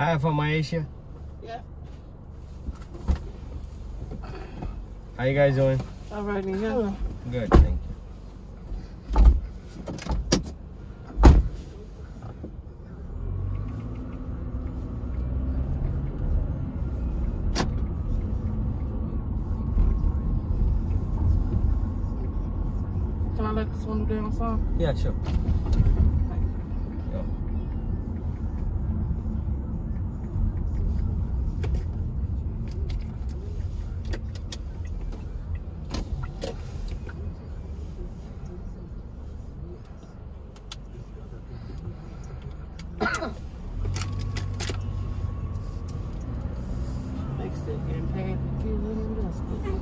Hi from Malaysia. Yeah. How you guys doing? All right, you. Good, thank you. Can I let this one do down some? Yeah, sure. Yeah. They still getting paid to kill little that's good.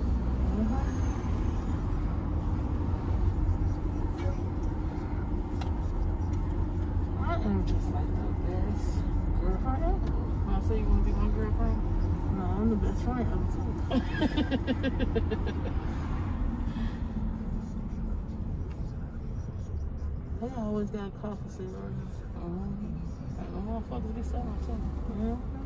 I am just like the best girlfriend ever. I say you want to be my girlfriend? No, I'm the best friend ever too. They always got coffee cigarettes. Mm-hmm. The motherfuckers be selling too. Mm-hmm.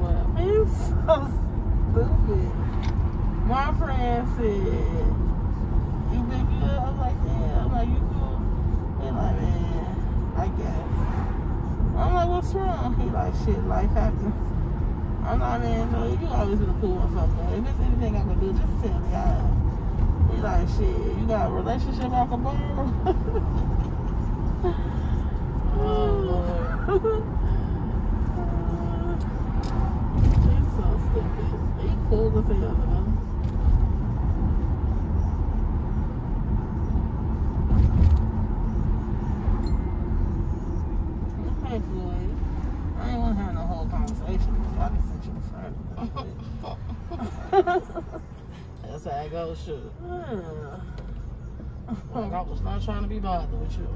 Well, it's so stupid. My friend said, You been good? I'm like, Yeah. I'm like, You cool? He like, Man, I guess. I'm like, What's wrong? He like, Shit, life happens. Man, you always been a cool motherfucker. If there's anything I can do, just tell me. I, he like, Shit, you got a relationship I can borrow? oh, Lord. He's so stupid. He cool as hell, man. Hey, Floyd. I ain't want to have no whole conversation with you. I just sent you a friend. It goes. Like, I was not trying to be bothered with you.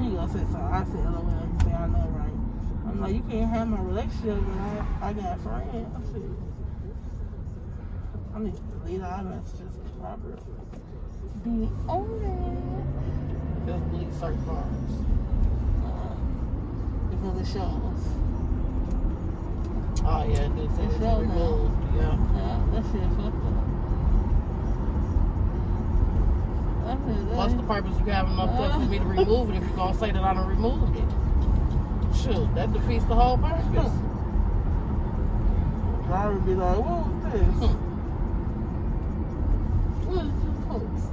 He gonna say so. I said, LOL. He say, I know, right? I'm like, you can't my I, I got friends. I need to delete all messages with Robert. Be on Just delete certain parts. Uh, because it shows. Oh, yeah, it did say It it's shows removed. Yeah. Yeah, that shit fucked up. What's the purpose you having up there for me to remove it if you're gonna say that I done removed it? Shoot, that defeats the whole purpose. Robert be like, what was this? Hmm. What did you post?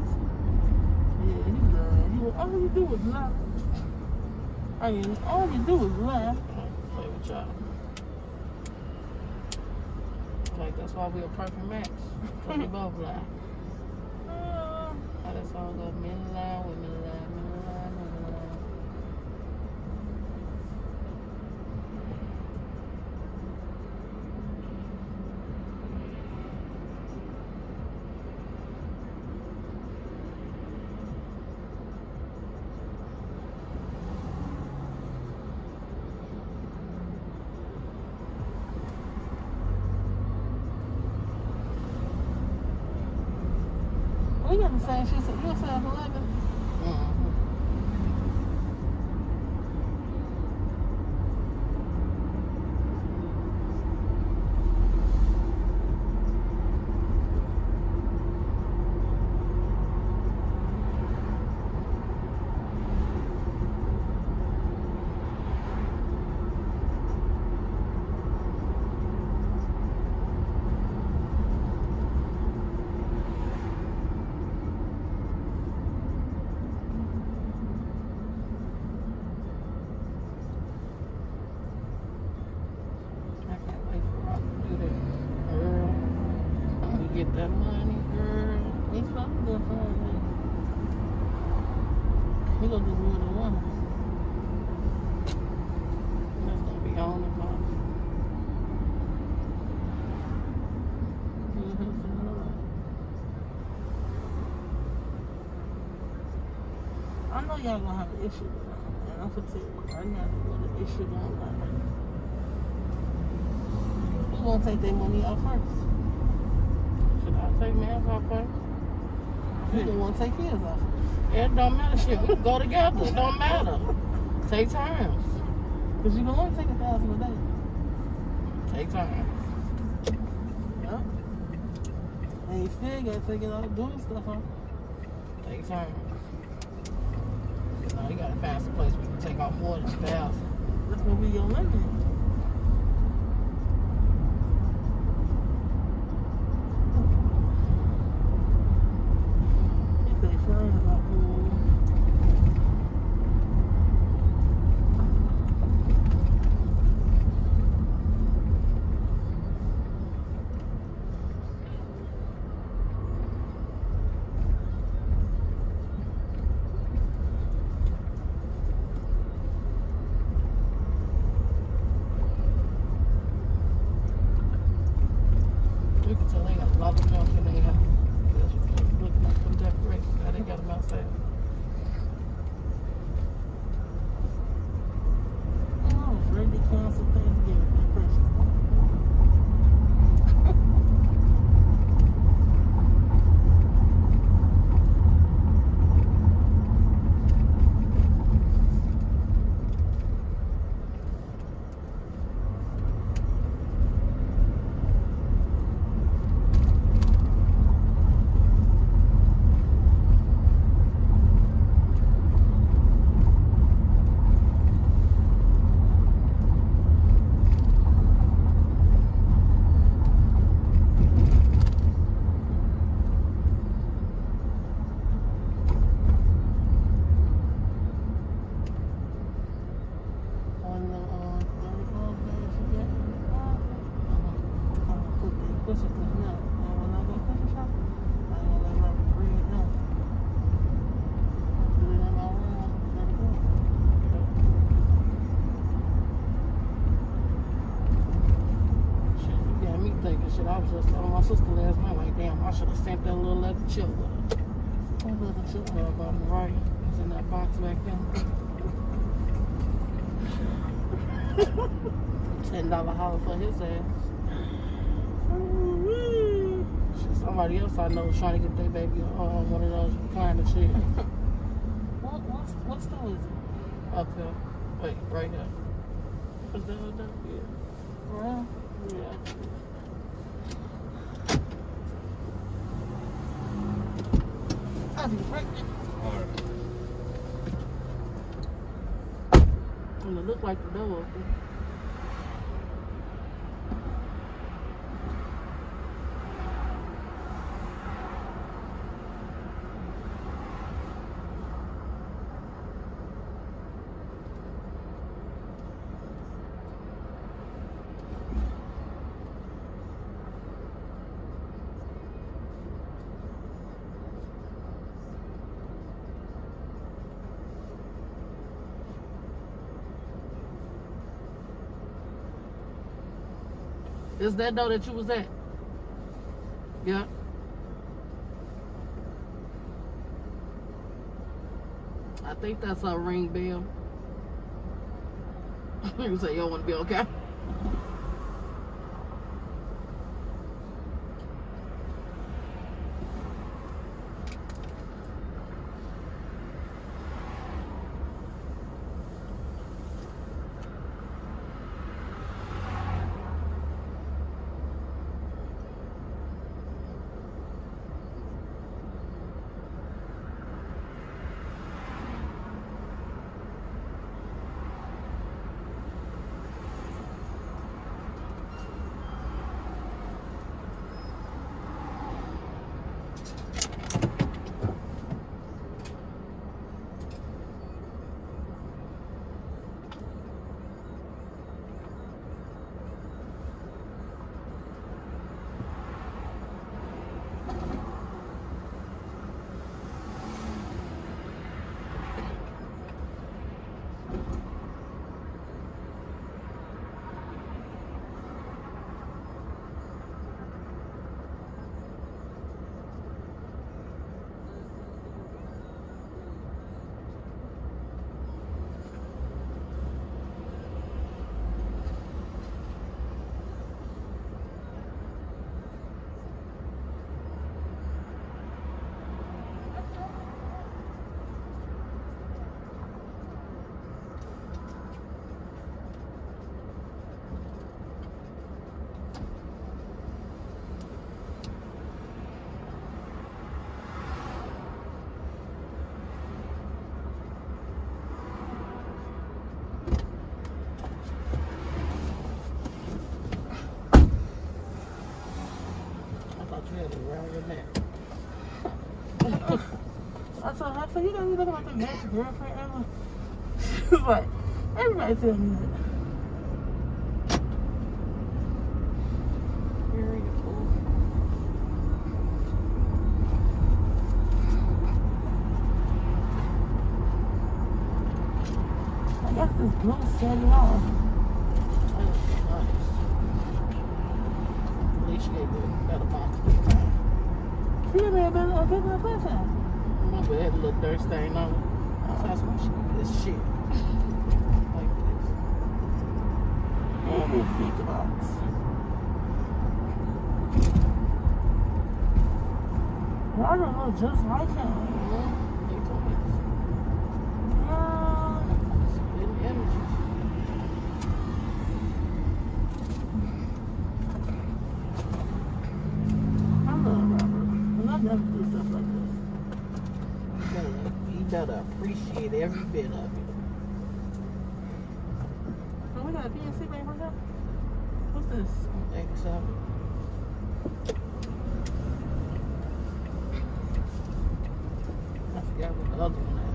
Yeah, he done. You, all you do is laugh. I mean, all you do is laugh. Play with y'all. Like that's why we a perfect match. Cause we both lie. Uh, How that song go? Men lie, women lie, men lie, women lie. we got the same shit. So you size 11. Mhm. that money, girl. He's probably good for it. He gonna do more than one. That's gonna be on the clock. Good help from the Lord. I know y'all gonna have an issue. And I'm gonna tell you right now the issue gonna be. Who gonna take their money out first? Should I take mine out first? You don't want to take his out first. It don't matter shit. We can go together. It don't matter. Take turns. Because you can only take a thousand a day. Take turns. Yep. And you still gotta take it out doing stuff, huh? Take turns. Now you gotta find some place where you can take out more than a thousand. That's be your limit. Somebody else I know is trying to get their baby on one of those kind of shit. what what's what store is it? Up here. Wait, right here. Is that what that? Yeah. Well, yeah. I'll be right there. Alright. And it looked like the door open. That door that you was at? Yeah. I think that's a ring bell. you say y'all want to be okay? You you looking like the best girlfriend ever. She was like, everybody tell me that. Very cool. I guess this blue set it off. Oh, nice. At least she gave me a better box this time. Gave me a better, a better box time. My bad, had a little dirt stain on it. So that's why she this shit. like this. And it's big box. Y'all don't look just like him. They told me. Yeah. Good energy. I love Robert. And I never do stuff like this. You better, you better appreciate every bit of it. Oh, we got a PNC bank right now? What's this? X7. Uh, I forgot what the other one is.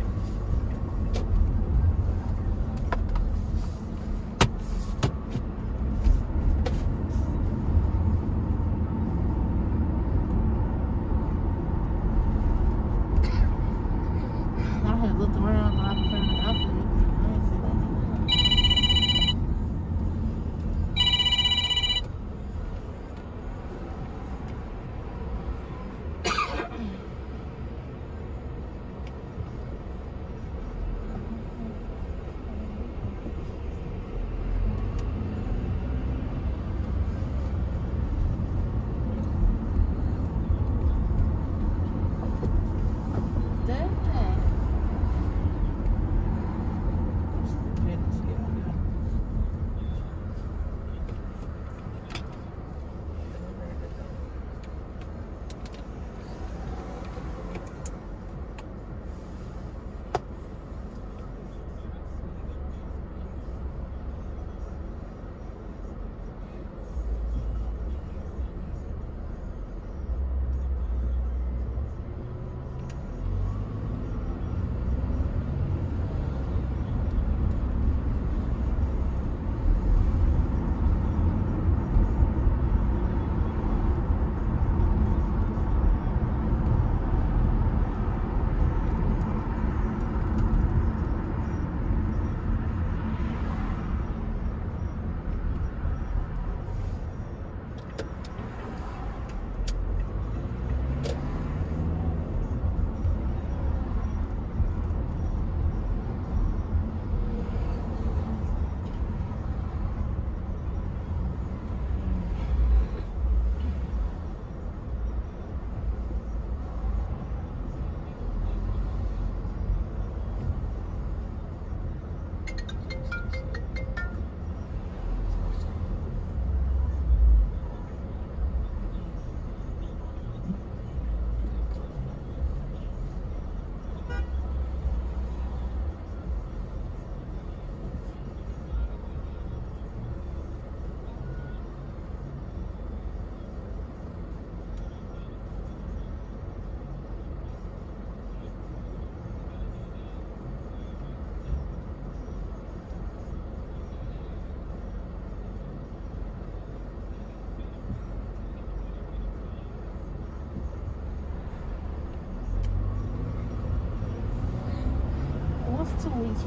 I had 还有一千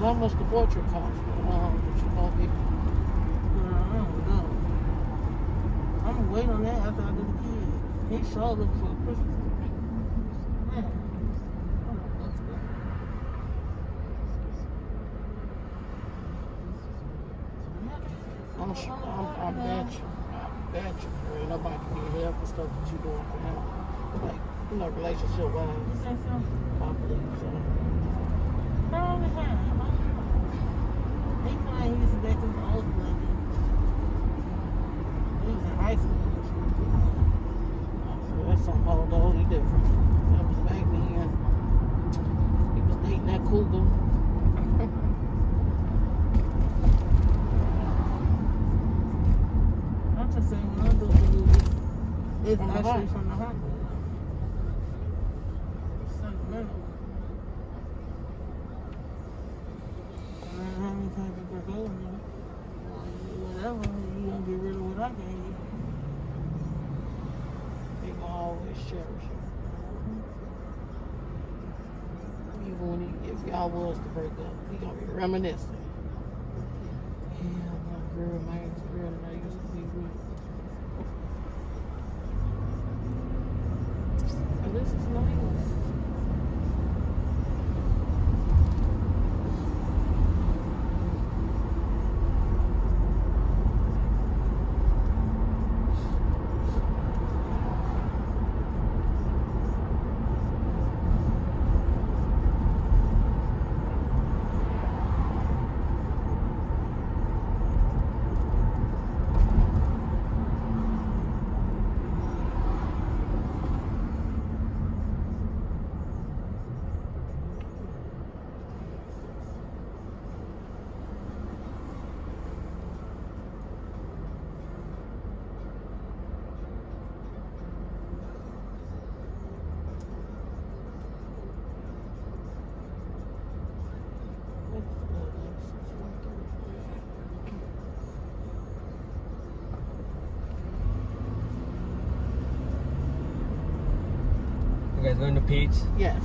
How much the portrait cost? Um, that you gonna get? Girl, I don't know. I'm gonna wait on that after I do the kids. He sure looks for a Christmas tree. Man. I don't know what's going on. I'm sure. I'm, I bet you. I bet you. Ain't nobody can help the stuff that you're doing for him. Like, you know, relationship You wise. think so? I believe so. How old is that? He flying, he used to date this old lady. He was in high school. So that's something whole totally different. That was back then. He was dating that cougar. I'm just saying, I do the movies, the actually from the. Sentimental. I don't know how many times you broke over me. Whatever, you gonna get rid of what I gave you. Always cherish you. Even if y'all was to break up, he gonna be reminiscing. Yeah, my girl, my ex-girl that I used to be with. And this is. Guys going to Pete's? Yes.